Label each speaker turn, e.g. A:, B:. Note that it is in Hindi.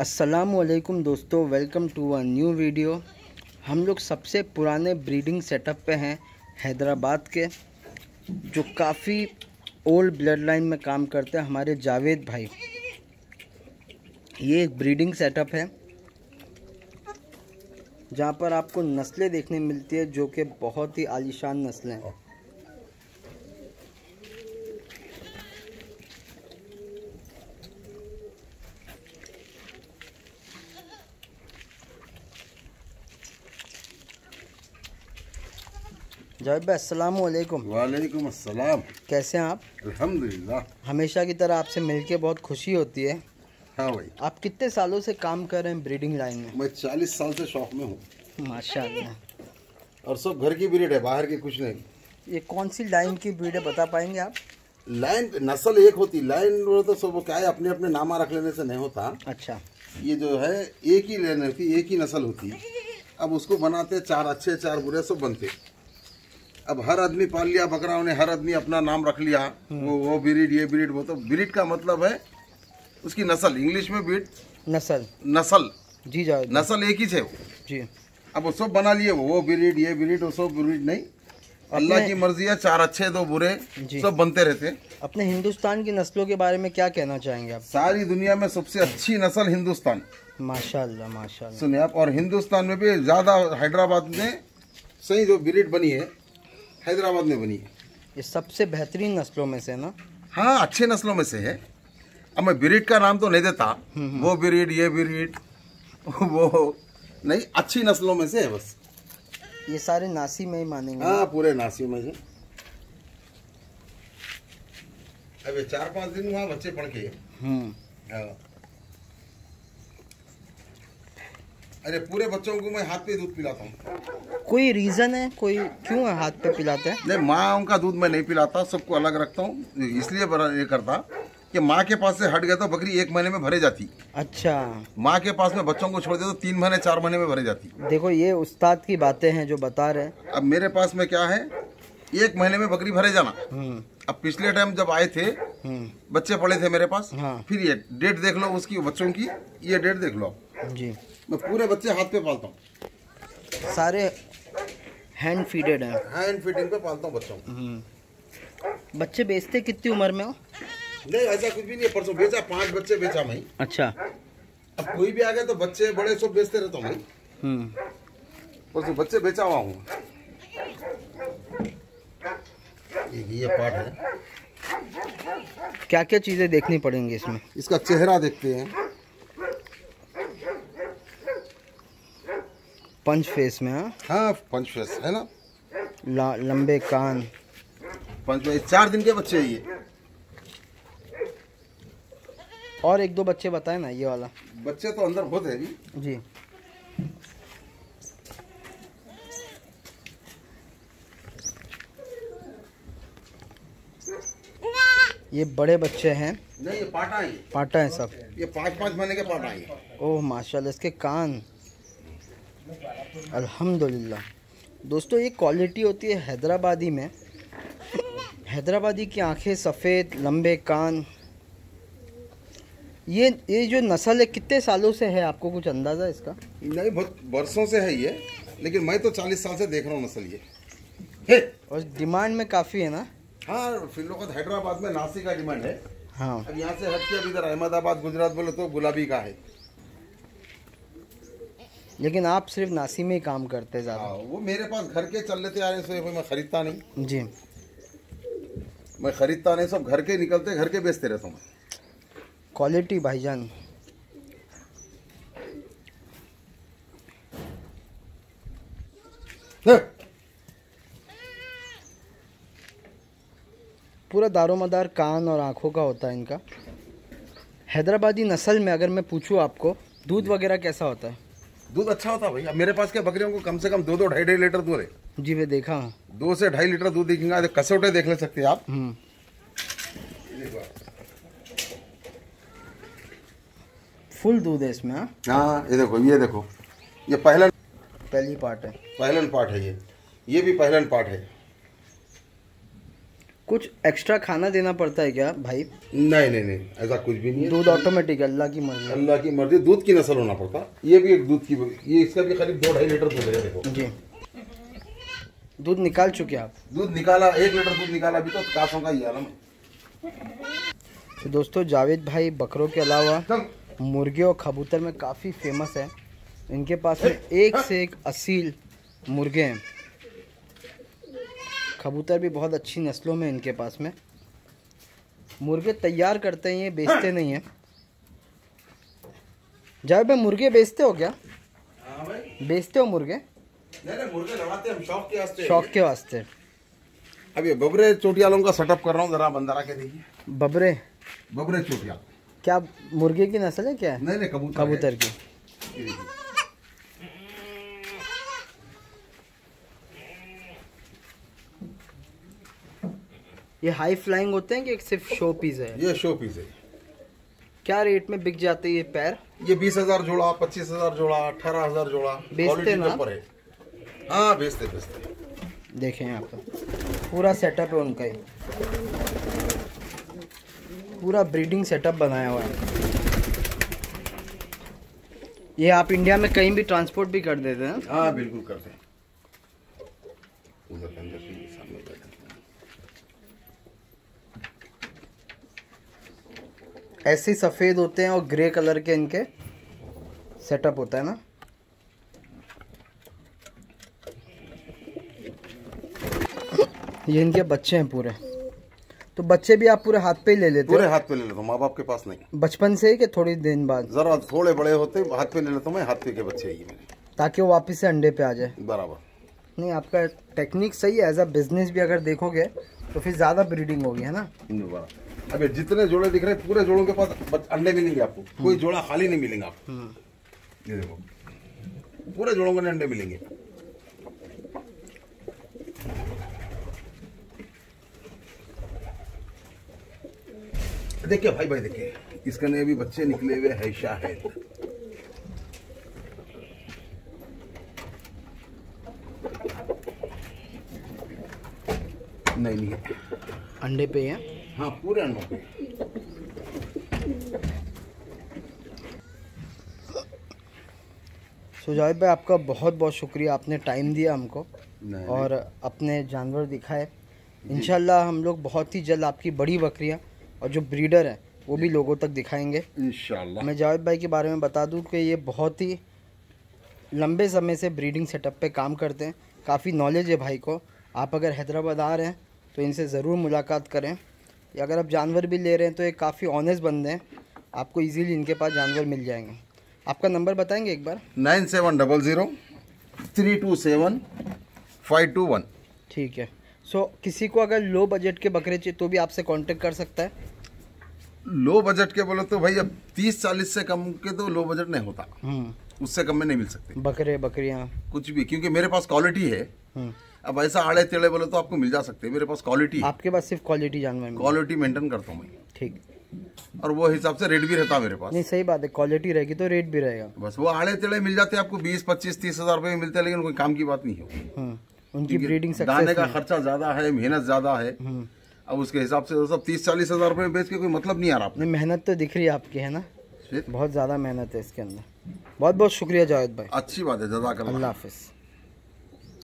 A: असलकुम दोस्तों welcome to a new video हम लोग सबसे पुराने ब्रीडिंग सेटअप पे हैं हैदराबाद के, जो काफ़ी ओल्ड ब्लड लाइन में काम करते हैं हमारे जावेद भाई। ये एक ब्रीडिंग सेटअप है, जहाँ पर आपको नस्लें देखने मिलती है, जो कि बहुत ही आलीशान नस्लें हैं। जावेद भाई अस्सलाम वालेकुम
B: वालेकुम अस्सलाम।
A: कैसे हैं आप?
B: अल्हम्दुलिल्लाह।
A: हमेशा की तरह आपसे मिलके बहुत खुशी होती है।
B: हाँ भाई।
A: आप कितने सालों से काम कर रहे हैं ब्रीडिंग लाइन में?
B: मैं चालीस साल से शौक में हूँ।
A: माशाल्लाह।
B: और सब घर की ब्रीड है बाहर की कुछ नहीं।
A: ये कौन सी लाइन की ब्रीड है बता पाएँगे आप?
B: लाइन नस्ल एक होती लाइन तो सब क्या है अपने अपने नामा रख लेने से नहीं होता।
A: अच्छा।
B: ये जो है एक ही लेन होती एक ही नस्ल होती। अब उसको बनाते चार अच्छे चार बुरे सब बनते। अब हर आदमी पाल लिया बकरा ने हर आदमी अपना नाम रख लिया। वो वो ब्रीड ये ब्रीड वो तो ब्रीड का मतलब है उसकी नस्ल। इंग्लिश में ब्रीड
A: नस्ल।
B: नस्ल।
A: जी जावेद
B: नस्ल एक ही है वो।
A: जी।
B: अब वो सब बना लिए वो वो ब्रीड ये ब्रीड वो सब ब्रीड नहीं। अल्लाह की मर्ज़ी है चार अच्छे दो बुरे सब बनते रहते।
A: अपने हिंदुस्तान की नस्लों के बारे में क्या कहना चाहेंगे आप?
B: सारी दुनिया में सबसे अच्छी नस्ल हिंदुस्तान।
A: माशाल्लाह माशाल्लाह।
B: सुनिए आप और हिंदुस्तान में भी ज़्यादा हैदराबाद में सही जो ब्रीड बनी है हैदराबाद में बनी है।
A: ये सबसे बेहतरीन नस्लों में से ना?
B: हाँ अच्छे नस्लों में से है। अब मैं ब्रीड का नाम तो नहीं देता। वो ब्रीड ये ब्रीड वो नहीं अच्छी नस्लों में से है बस।
A: ये सारे नासी में ही मानेंगे।
B: हाँ पूरे नासियों में से। अबे चार पाँच दिन वहाँ बच्चे पढ़ के।
A: हम्म।
B: हाँ। अरे पूरे बच्चों को मैं हाथ पे दूध पिलाता हूँ।
A: कोई रीज़न है? कोई क्यों है हाथ पे पिलाते हैं?
B: नहीं माँ उनका दूध मैं नहीं पिलाता सबको अलग रखता हूँ। इसलिए ये करता कि माँ के पास से हट गया तो बकरी एक महीने में भरे जाती।
A: अच्छा।
B: माँ के पास में बच्चों को छोड़ दे तो तीन महीने चार महीने में भरे जाती।
A: देखो ये उस्ताद की बातें हैं जो बता रहे हैं।
B: अब मेरे पास में क्या है? एक महीने में बकरी भरे जाना।
A: हम्म।
B: अब पिछले टाइम जब आए थे
A: हम्म।
B: बच्चे पड़े थे मेरे पास
A: हाँ।
B: फिर ये डेट देख लो उसकी बच्चों की ये डेट देख लो। आप
A: जी।
B: मैं पूरे बच्चे हाथ पे पालता हूँ।
A: सारे हैंड फीडेड हैं।
B: हैंड फीडिंग पे पालता हूँ बच्चों को।
A: हम्म। बच्चे बेचते कितनी उम्र में हो?
B: नहीं ऐसा कुछ भी नहीं है परसों बेचा पाँच बच्चे बेचा मैं।
A: अच्छा।
B: अब कोई भी आ गया तो बच्चे बड़े सब बेचते रहता हूँ मैं।
A: हम्म।
B: परसों बच्चे बेचा हुआ हूँ। ये ये पार्ट है।
A: क्या क्या चीज़ें देखनी पड़ेंगी इसमें?
B: इसका चेहरा देखते हैं।
A: पंच फेस में हाँ?
B: हाँ पंच फेस है ना?
A: ला- लंबे कान।
B: पंच फेस चार दिन के बच्चे ये।
A: और एक दो बच्चे बताए ना ये वाला।
B: बच्चे तो अंदर बहुत है जी।
A: जी। ये बड़े बच्चे हैं।
B: नहीं ये पाटा है
A: पाटा है सब।
B: ये पाँच पाँच महीने के पाटा है
A: ओह माशाल्लाह इसके कान। अल्हम्दुलिल्लाह। दोस्तों ये क्वालिटी होती है हैदराबादी में। हैदराबादी की आँखें सफ़ेद लंबे कान। ये ये जो नस्ल है कितने सालों से है? आपको कुछ अंदाज़ा इसका?
B: नहीं बहुत बरसों से है ये लेकिन मैं तो चालीस साल से देख रहा हूँ नस्ल ये। हे!
A: और डिमांड में काफ़ी है ना?
B: हाँ फिलोकत हैदराबाद में नासी का डिमांड है।
A: हाँ।
B: अब यहाँ से हट के अब इधर अहमदाबाद गुजरात बोले तो गुलाबी का है।
A: लेकिन आप सिर्फ़ नासी में ही काम करते ज़्यादा।
B: हाँ वो मेरे पास घर के चल लेते आ रहे हैं मैं खरीदता नहीं।
A: जी।
B: मैं खरीदता नहीं सब घर के निकलते घर के बेचते रहता हूँ
A: क्वालिटी भाईजान।
B: हे!
A: पूरा दारोमदार कान और आँखों का होता है इनका। हैदराबादी नस्ल में अगर मैं पूछूँ आपको दूध वगैरह कैसा होता है?
B: दूध अच्छा होता भैया। मेरे पास क्या बकरियों को कम से कम दो दो ढाई ढाई लीटर दूध है।
A: जी मैं देखा
B: दो से ढाई लीटर दूध देखेंगे तो कसौटे देख ले सकते हैं आप।
A: हम्म। फुल दूध है इसमें हाँ?
B: हाँ ये देखो ये देखो। ये पहला
A: पहली पार्ट है।
B: पहलन पार्ट है ये। ये भी पहलन पार्ट है।
A: कुछ एक्स्ट्रा खाना देना पड़ता है क्या भाई?
B: नहीं नहीं नहीं ऐसा कुछ भी नहीं है।
A: दूध ऑटोमेटिक अल्लाह की मर्ज़ी।
B: अल्लाह की मर्ज़ी दूध की नस्ल होना पड़ता। ये भी एक दूध की ये इसका भी करीब दो ढाई लीटर दूध है देखो।
A: जी। दूध निकाल चुके आप?
B: दूध निकाला एक लीटर दूध निकाला अभी तो कासों का ही आलम
A: तो दोस्तों जावेद भाई बकरों के अलावा मुर्गे और कबूतर में काफ़ी फ़ेमस है। इनके पास में एक से एक असील मुर्गे हैं। कबूतर भी बहुत अच्छी नस्लों में इनके पास में। मुर्गे तैयार करते हैं ये बेचते नहीं हैं। जावेद भाई मुर्गे बेचते हो क्या?
B: हाँ भाई।
A: बेचते हो मुर्गे?
B: नहीं नहीं मुर्गे शौक के वास्ते।
A: शौक
B: अब ये बबरे चोटियालों का सेटअप कर रहा हूँ जरा बंदरा के देखिए।
A: बबरे?
B: बबरे चोटियाल।
A: क्या मुर्गे की नस्ल है क्या?
B: नहीं नहीं कबूतर
A: कबूतर की।
B: ये
A: हाई फ्लाइंग होते हैं कि सिर्फ़ शो पीस है?
B: ये शो पीस है।
A: क्या रेट में बिक जाते हैं ये पैर?
B: ये बीस हज़ार जोड़ा पच्चीस हज़ार जोड़ा अठारह हज़ार जोड़ा
A: बेचते ना?
B: है। हाँ बेचते बेचते।
A: देखें यहाँ पर। पूरा सेटअप है उनका ही। पूरा ब्रीडिंग सेटअप बनाया हुआ है। ये आप इंडिया में कहीं भी ट्रांसपोर्ट भी कर देते हैं।
B: हाँ बिल्कुल करते हैं उधर के अंदर के सामने बैठे
A: ऐसे सफ़ेद होते हैं और ग्रे कलर के इनके सेटअप होता है ना। ये इनके बच्चे हैं पूरे। तो बच्चे भी आप पूरे हाथ पे ही ले लेते
B: पूरे हाथ पे ले लेता हूँ माँ बाप के पास नहीं।
A: बचपन से ही कि थोड़ी दिन बाद?
B: जरा थोड़े बड़े होते हाथ पे ले लेता हूँ मैं हाथ पे के बच्चे ही मेरे।
A: ताकि वो वापस से अंडे पे आ जाए।
B: बराबर।
A: नहीं आपका टेक्निक सही है। एज अ बिज़नेस भी अगर देखोगे तो फिर ज़्यादा ब्रीडिंग होगी है ना?
B: बराबर। अब जितने जोड़े दिख रहे हैं पूरे जोड़ों के पास अंडे मिलेंगे आपको। कोई जोड़ा खाली नहीं मिलेगा आपको। ये देखो। पूरे जोड़ों को अंडे मिलेंगे। देखिए भाई भाई देखिए। इसके नए भी बच्चे निकले हुए है शायद नहीं नहीं
A: अंडे पे ही? है
B: पूरा अंडों पे
A: सुजाहिद भाई आपका बहुत बहुत शुक्रिया। आपने टाइम दिया हमको और अपने जानवर दिखाए। इंशाल्लाह हम लोग बहुत ही जल्द आपकी बड़ी बकरियाँ और जो ब्रीडर है वो भी लोगों तक दिखाएँगे। मैं जावेद भाई के बारे में बता दूँ कि ये बहुत ही लंबे समय से ब्रीडिंग सेटअप पे काम करते हैं। काफ़ी नॉलेज है भाई को। आप अगर हैदराबाद आ रहे हैं तो इनसे ज़रूर मुलाकात करें। अगर आप जानवर भी ले रहे हैं तो ये काफ़ी ऑनेस्ट बंदे हैं। आपको इजीली इनके पास जानवर मिल जाएँगे। आपका नंबर बताएँगे एक बार?
B: Nine seven double zero three two seven five two one.
A: ठीक है। सो किसी को अगर लो बजट के बकरे चाहिए तो भी आपसे कांटेक्ट कर सकता है।
B: लो बजट के बोले तो भाई अब तीस चालीस से कम के तो लो बजट नहीं होता।
A: हम्म,
B: उससे कम में नहीं मिल सकते।
A: बकरे बकरियाँ।
B: कुछ भी क्योंकि मेरे पास क्वालिटी है।
A: हम्म,
B: अब ऐसा आड़े टेढ़े बोले तो आपको मिल जा सकते हैं। मेरे पास क्वालिटी
A: आपके पास सिर्फ़ क्वालिटी जानवर
B: क्वालिटी मेंटेन करता हूँ मैं।
A: ठीक।
B: और वो हिसाब से रेट भी रहता है मेरे पास।
A: नहीं सही बात है। क्वालिटी रहेगी तो रेट भी रहेगा।
B: बस वो आड़े तेड़े मिल जाते हैं आपको बीस पच्चीस तीस हज़ार रुपए में मिलते हैं लेकिन कोई काम की बात नहीं है
A: हम्म, उनकी ब्रीडिंग
B: दाने का खर्चा ज़्यादा है मेहनत ज़्यादा है। अब उसके हिसाब से तो सब तीस चालीस हज़ार रुपए में बेच के कोई मतलब नहीं आ रहा
A: मेहनत तो दिख रही है आपकी है ना? बहुत ज़्यादा मेहनत है इसके अंदर। बहुत बहुत शुक्रिया जावेद भाई।
B: अच्छी बात है जजाक
A: अल्लाह हाफिज़।